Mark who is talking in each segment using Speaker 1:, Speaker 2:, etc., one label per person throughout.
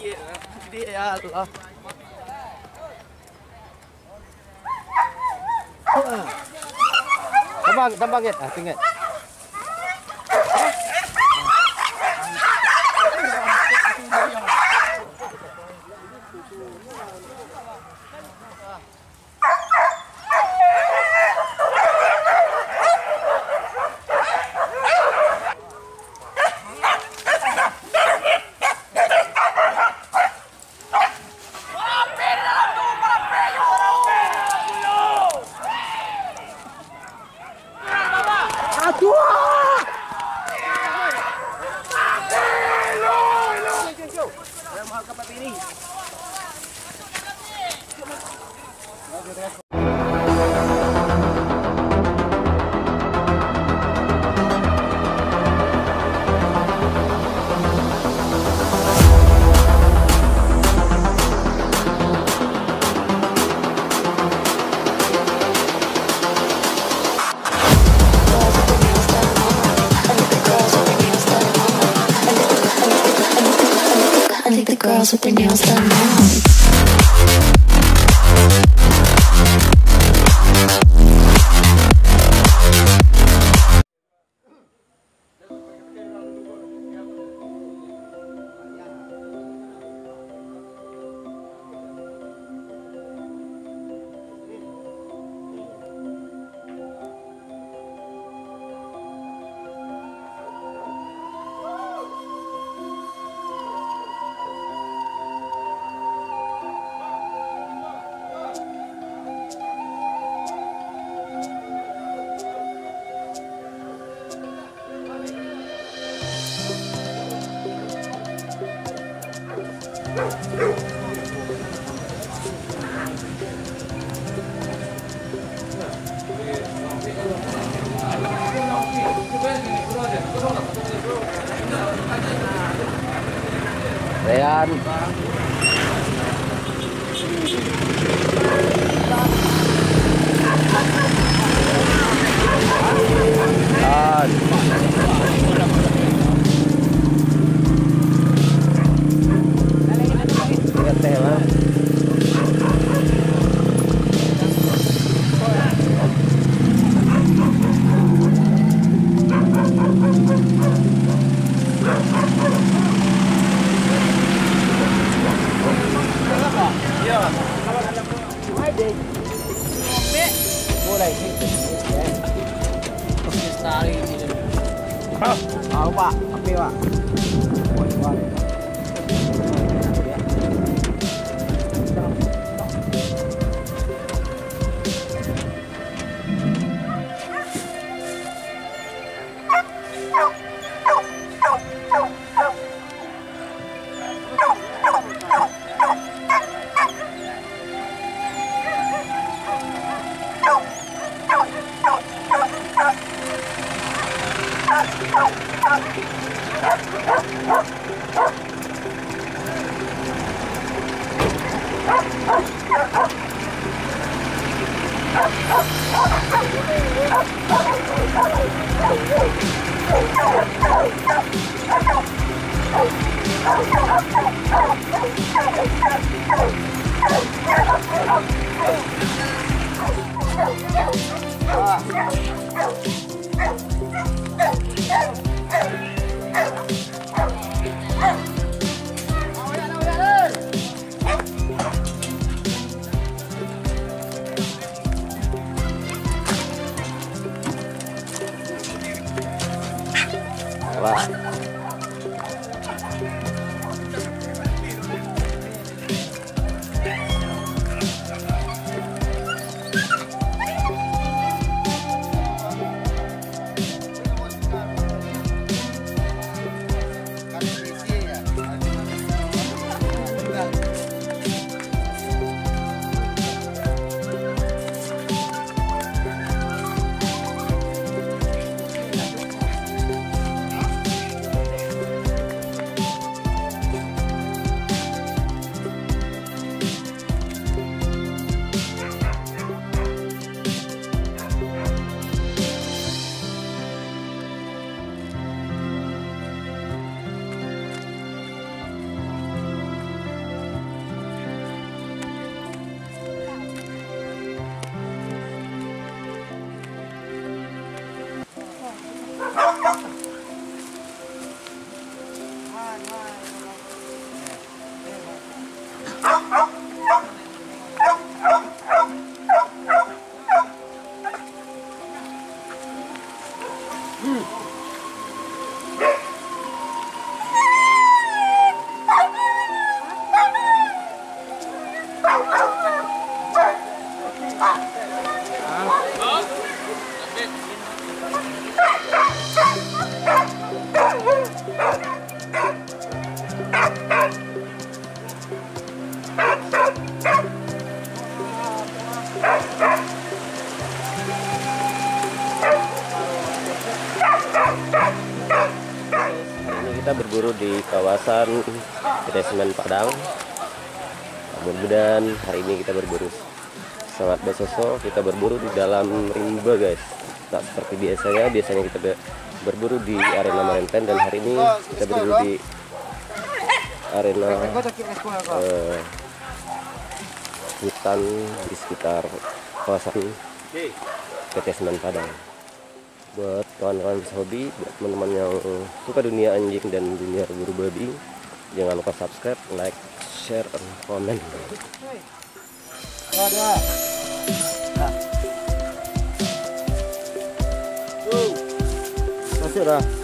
Speaker 1: iya. Ya Allah.
Speaker 2: Tambang, tambang ya. Ah, tinggal.
Speaker 3: Guys. Tak seperti biasanya. Biasanya kita be- berburu di arena Marenten dan hari ini kita berburu di arena eh, hutan di sekitar kawasan Detesmen Padang buat kawan-kawan hobi, buat teman-teman yang suka dunia anjing dan dunia berburu babi, jangan lupa subscribe, like, share, dan komen.
Speaker 4: Masuk dah.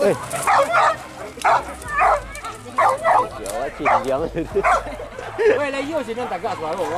Speaker 4: 喂。哎呀，我紧张。为了有这种大哥做，我。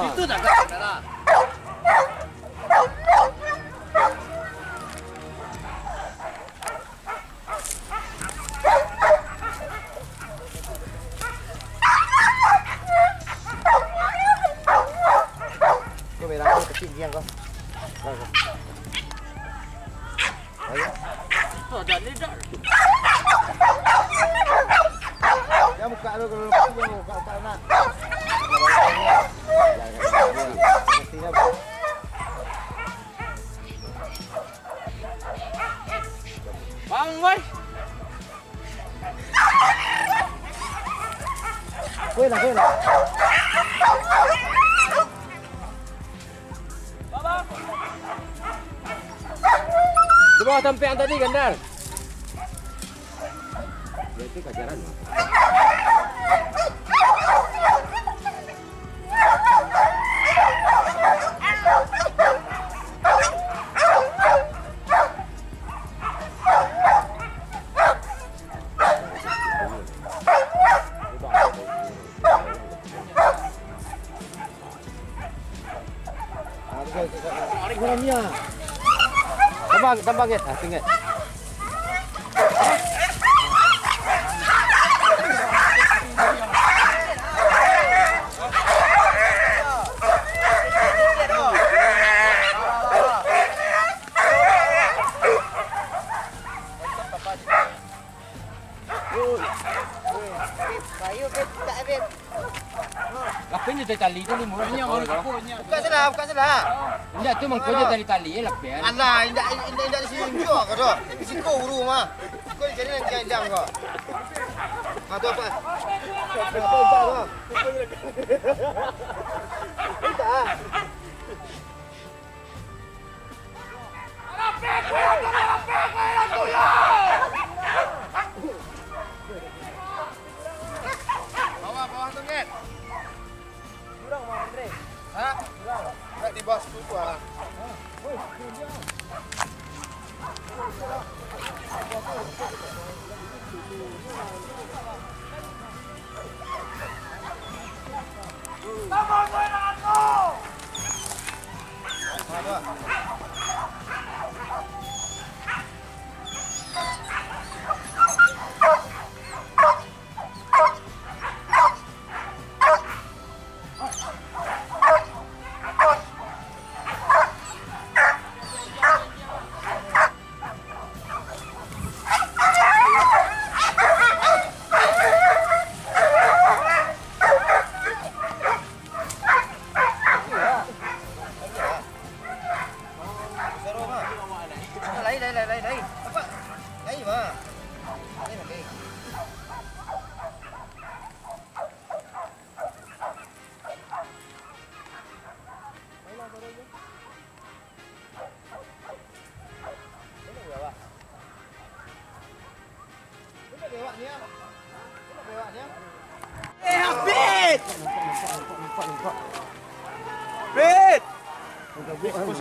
Speaker 4: Kue lah.
Speaker 3: Di bawah tempe yang tadi gandar. Berarti kajaran.
Speaker 4: Tambang, tambang ya. Ah, tinggal. Lapin itu tali tu ni murahnya orang kapunya.
Speaker 1: Buka sudah,
Speaker 4: Indah tu mengkoyak dari tali ya lepas.
Speaker 1: Anak, indah indah indah di sini juga kau tu. Di sini kau urus mah. Kau di sini nanti ajar kau. Ada apa? Kau? Di bawah ah. Seru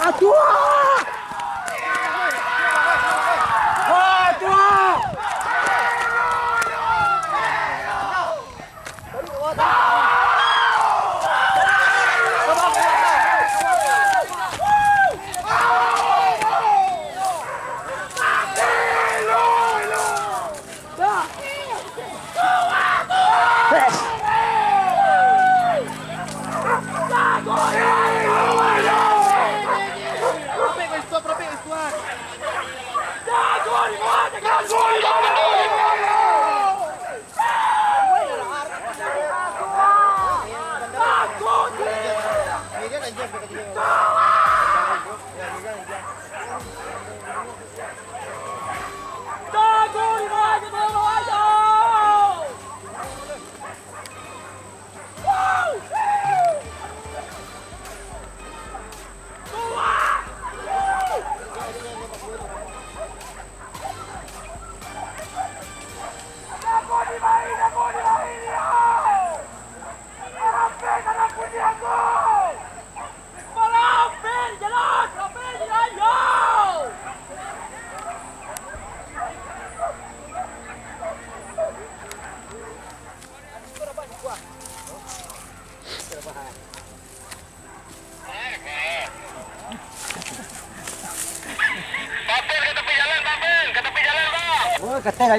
Speaker 1: Atuar!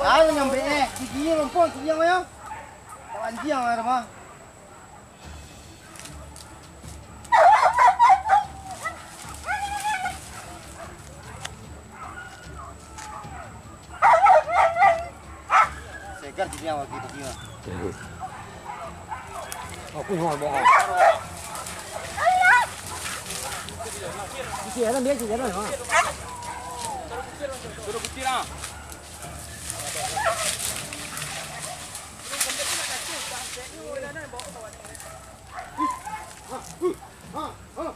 Speaker 1: Tahu nyampe eh, giginya lompong, giginya mah ya. Kawan jiang ada mah. Segar giginya waktu itu
Speaker 4: giginya. Aku ngomong bohong. Jalan dia jalan mah. suruh putih
Speaker 1: lah Ha, ha, ha.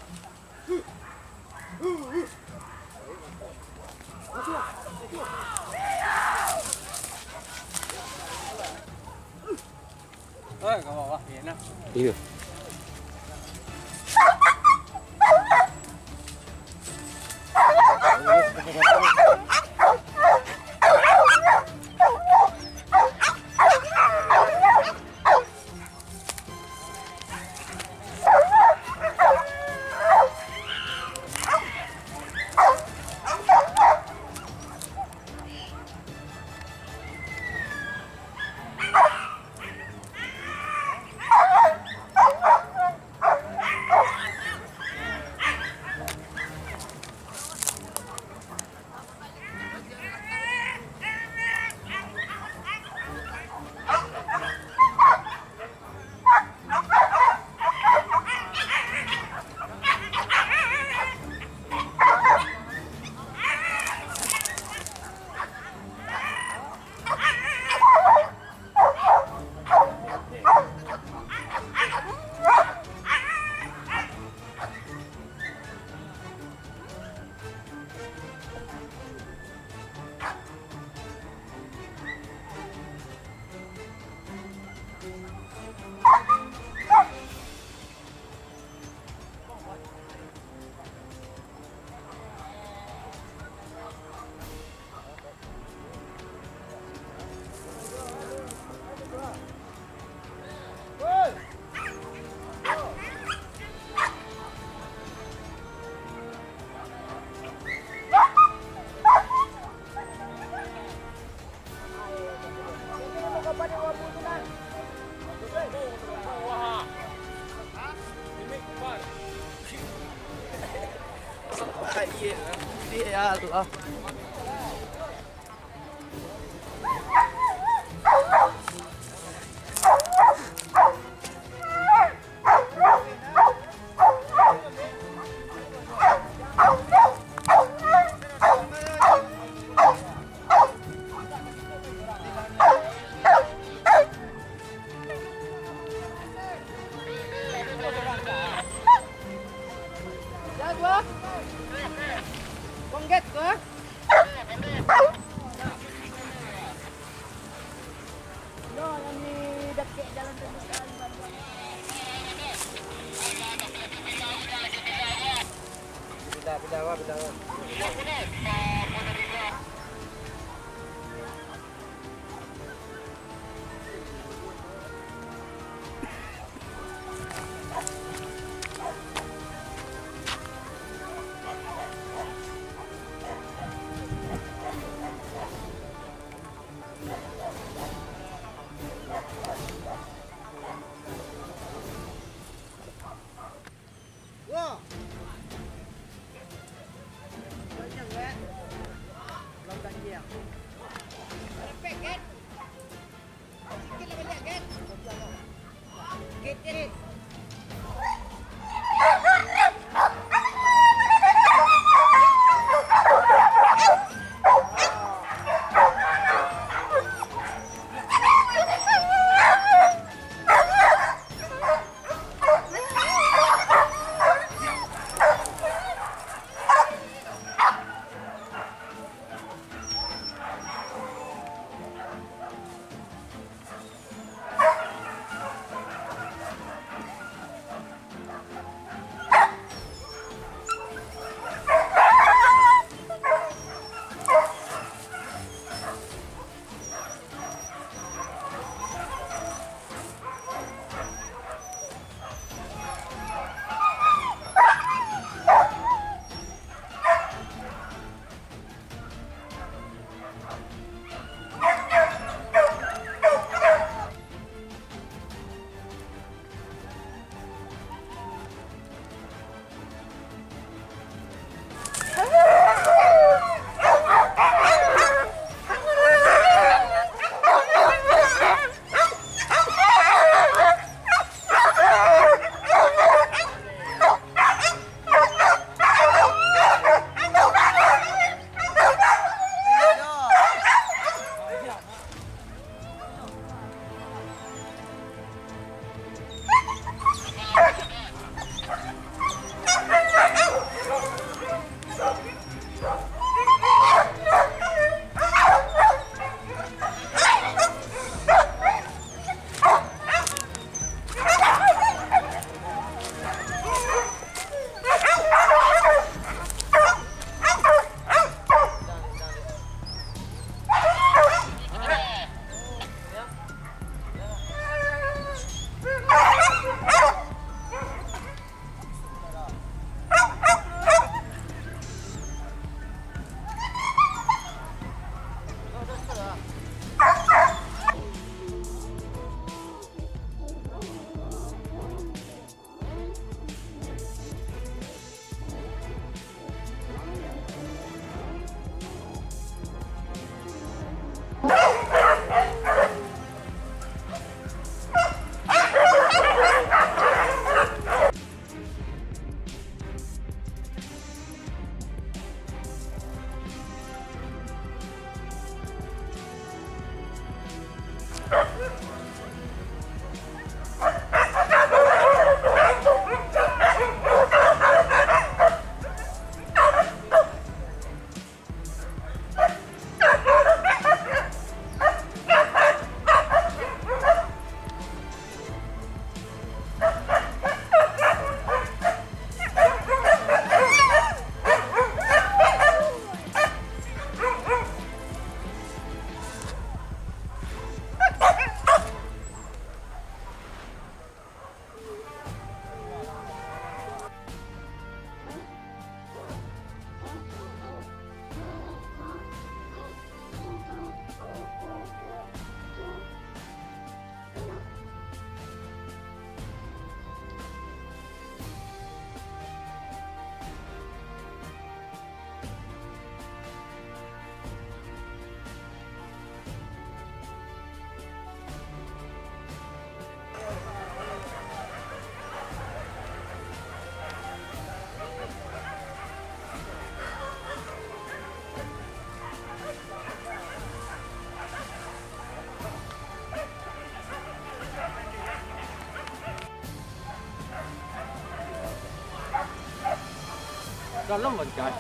Speaker 1: تتكلم وتقعد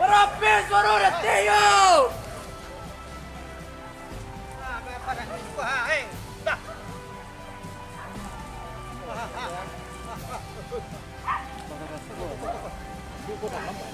Speaker 1: ربي سرور السيوف Thank you.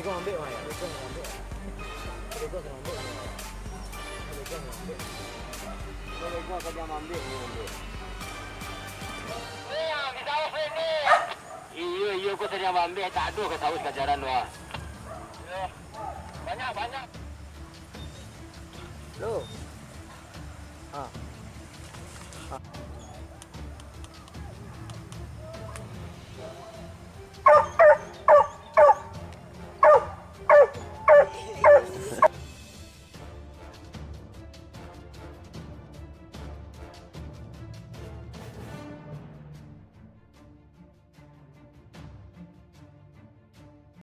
Speaker 1: Eh, gue ngambil ya? Gue ngambil
Speaker 4: gue ya? gue ngambil ya? gue kerja
Speaker 3: ngambil
Speaker 1: ya?
Speaker 5: gue ngambil. Iya
Speaker 6: kita ini
Speaker 4: iya iya gue kerja ngambil tak kita harus kajaran wah banyak banyak.
Speaker 5: Loh,